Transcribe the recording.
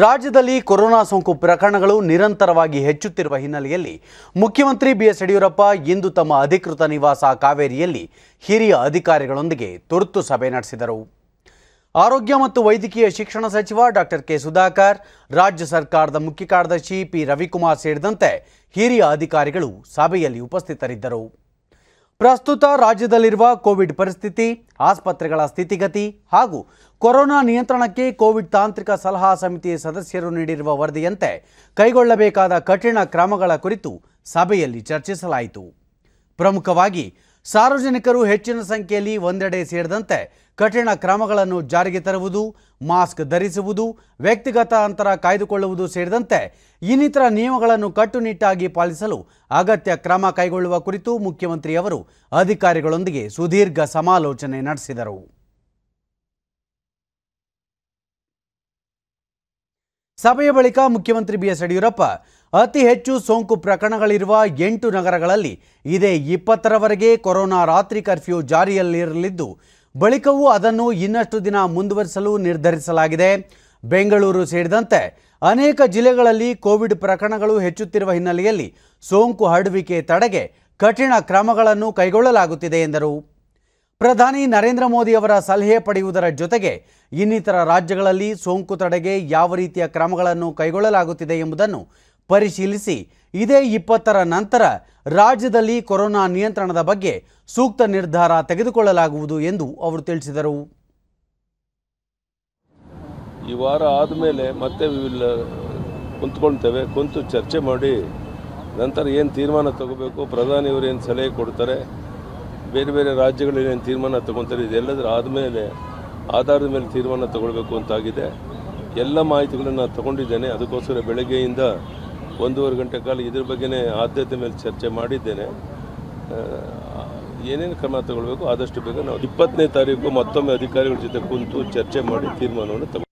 ರಾಜ್ಯದಲ್ಲಿ ಕೊರೋನಾ ಸೋಂಕು ಪ್ರಕರಣಗಳು ನಿರಂತರವಾಗಿ ಹೆಚ್ಚುತ್ತಿರುವ ಹಿನ್ನೆಲೆಯಲ್ಲಿ ಮುಖ್ಯಮಂತ್ರಿ ಬಿಎಸ್ ಯಡಿಯೂರಪ್ಪ ಇಂದು ತಮ್ಮ ಅಧಿಕೃತ ನಿವಾಸ ಕಾವೇರಿಯಲ್ಲಿ ಹಿರಿಯ ಅಧಿಕಾರಿಗಳೊಂದಿಗೆ ತುರ್ತು ಸಭೆ ನಡೆಸಿದರು. ಆರೋಗ್ಯ ಮತ್ತು ವೈದ್ಯಕೀಯ ಶಿಕ್ಷಣ ಸಚಿವ ಡಾಕ್ಟರ್ ಕೆ. ಸುಧಾಕರ್, ರಾಜ್ಯ ಸರ್ಕಾರದ ಮುಖ್ಯ ಕಾರ್ಯದರ್ಶಿ ಪಿ. ರವಿಕುಮಾರ್ ಸೇರಿದಂತೆ ಹಿರಿಯ ಅಧಿಕಾರಿಗಳು ಸಭೆಯಲ್ಲಿ ಉಪಸ್ಥಿತರಿದ್ದರು. ಪ್ರಸ್ತುತ ರಾಜ್ಯದಲ್ಲಿರುವ ಕೋವಿಡ್ ಪರಿಸ್ಥಿತಿ, ಆಸ್ಪತ್ರೆಗಳ ಸ್ಥಿತಿಗತಿ ಹಾಗೂ ಕೊರೋನಾ ನಿಯಂತ್ರಣಕ್ಕೆ ಕೋವಿಡ್ ತಾಂತ್ರಿಕ ಸಲಹಾ ಸಮಿತಿ ಸದಸ್ಯರು ನೀಡಿರುವ ವರದಿಯಂತೆ ಕೈಗೊಳ್ಳಬೇಕಾದ ಕಠಿಣ ಕ್ರಮಗಳ ಕುರಿತು ಸಭೆಯಲ್ಲಿ ಚರ್ಚಿಸಲಾಯಿತು. ಪ್ರಮುಖವಾಗಿ ಸಾರ್ವಜನಿಕರು ಹೆಚ್ಚಿನ ಸಂಖ್ಯೆಯಲ್ಲಿ ಒಂದೆಡೆ ಸೇರಿದಂತೆ ಕಠಿಣ ಕ್ರಮಗಳನ್ನು ಜಾರಿಗೆ ತರುವುದು, ಮಾಸ್ಕ್ ಧರಿಸುವುದು, ವ್ಯಕ್ತಿಗತ ಅಂತರ ಕಾಯ್ದುಕೊಳ್ಳುವುದು ಸೇರಿದಂತೆ ಇನ್ನಿತರ ನಿಯಮಗಳನ್ನು ಕಟ್ಟುನಿಟ್ಟಾಗಿ ಪಾಲಿಸಲು ಅಗತ್ಯ ಕ್ರಮ ಕೈಗೊಳ್ಳುವ ಕುರಿತು ಮುಖ್ಯಮಂತ್ರಿಯವರು ಅಧಿಕಾರಿಗಳೊಂದಿಗೆ ಸುದೀರ್ಘ ಸಮಾಲೋಚನೆ ನಡೆಸಿದರು. ಸಭೆಯ ಬಳಿಕ ಮುಖ್ಯಮಂತ್ರಿ ಬಿಎಸ್ ಯಡಿಯೂರಪ್ಪ, ಅತಿ ಹೆಚ್ಚು ಸೋಂಕು ಪ್ರಕರಣಗಳಿರುವ ಎಂಟು ನಗರಗಳಲ್ಲಿ ಇದೇ ಇಪ್ಪತ್ತರವರೆಗೆ ಕೊರೋನಾ ರಾತ್ರಿ ಕರ್ಫ್ಯೂ ಜಾರಿಯಲ್ಲಿರಲಿದ್ದು ಬಳಿಕವೂ ಅದನ್ನು ಇನ್ನಷ್ಟು ದಿನ ಮುಂದುವರಿಸಲು ನಿರ್ಧರಿಸಲಾಗಿದೆ. ಬೆಂಗಳೂರು ಸೇರಿದಂತೆ ಅನೇಕ ಜಿಲ್ಲೆಗಳಲ್ಲಿ ಕೋವಿಡ್ ಪ್ರಕರಣಗಳು ಹೆಚ್ಚುತ್ತಿರುವ ಹಿನ್ನೆಲೆಯಲ್ಲಿ ಸೋಂಕು ಹರಡುವಿಕೆ ತಡೆಗೆ ಕಠಿಣ ಕ್ರಮಗಳನ್ನು ಕೈಗೊಳ್ಳಲಾಗುತ್ತಿದೆ ಎಂದರು. ಪ್ರಧಾನಿ ನರೇಂದ್ರ ಮೋದಿ ಅವರ ಸಲಹೆ ಪಡೆಯುವುದರ ಜೊತೆಗೆ ಇನ್ನಿತರ ರಾಜ್ಯಗಳಲ್ಲಿ ಸೋಂಕು ತಡೆಗೆ ಯಾವ ರೀತಿಯ ಕ್ರಮಗಳನ್ನು ಕೈಗೊಳ್ಳಲಾಗುತ್ತಿದೆ ಎಂಬುದನ್ನು ಪರಿಶೀಲಿಸಿ. ಇದೇ ಇಪ್ಪತ್ತರ ನಂತರ ರಾಜ್ಯದಲ್ಲಿ ಕೊರೋನಾ ನಿಯಂತ್ರಣದ ಬಗ್ಗೆ ಸೂಕ್ತ ನಿರ್ಧಾರ ತೆಗೆದುಕೊಳ್ಳಲಾಗುವುದು ಎಂದು ಅವರು ತಿಳಿಸಿದರು. ಈ ವಾರ ಆದಮೇಲೆ ಮತ್ತೆ ವಿಲ್ ಕುಂತ್ಕೊಳ್ತೇವೆ. ಕುಂತು ಚರ್ಚೆ ಮಾಡಿ, ನಂತರ ಏನು ತೀರ್ಮಾನ ತಗೋಬೇಕು ಪ್ರಧಾನಿಯವರು ಏನು ಸಲಹೆ ಕೊಡ್ತಾರೆ, ಬೇರೆ ಬೇರೆ ರಾಜ್ಯಗಳಲ್ಲಿ ಏನು ತೀರ್ಮಾನ ತಗೊತಾರೆ, ಇದೆಲ್ಲದರ ಆದಮೇಲೆ ಆಧಾರದ ಮೇಲೆ ತೀರ್ಮಾನ ತಗೊಳ್ಬೇಕು ಅಂತಾಗಿದೆ. ಎಲ್ಲ ಮಾಹಿತಿಗಳನ್ನು ತಗೊಂಡಿದ್ದೇನೆ. ಅದಕ್ಕೋಸ್ಕರ ಬೆಳಗ್ಗೆಯಿಂದ ಒಂದೂವರೆ ಗಂಟೆ ಕಾಲ ಇದ್ರ ಬಗ್ಗೆನೇ ಆದ್ಯತೆ ಮೇಲೆ ಚರ್ಚೆ ಮಾಡಿದ್ದೇನೆ. ಏನೇನು ಕ್ರಮ ತಗೊಳ್ಬೇಕು ಆದಷ್ಟು ಬೇಗ ನಾವು ಇಪ್ಪತ್ತನೇ ತಾರೀಕು ಮತ್ತೊಮ್ಮೆ ಅಧಿಕಾರಿಗಳ ಜೊತೆ ಕುಂತು ಚರ್ಚೆ ಮಾಡಿ ತೀರ್ಮಾನವನ್ನು ತಗೊ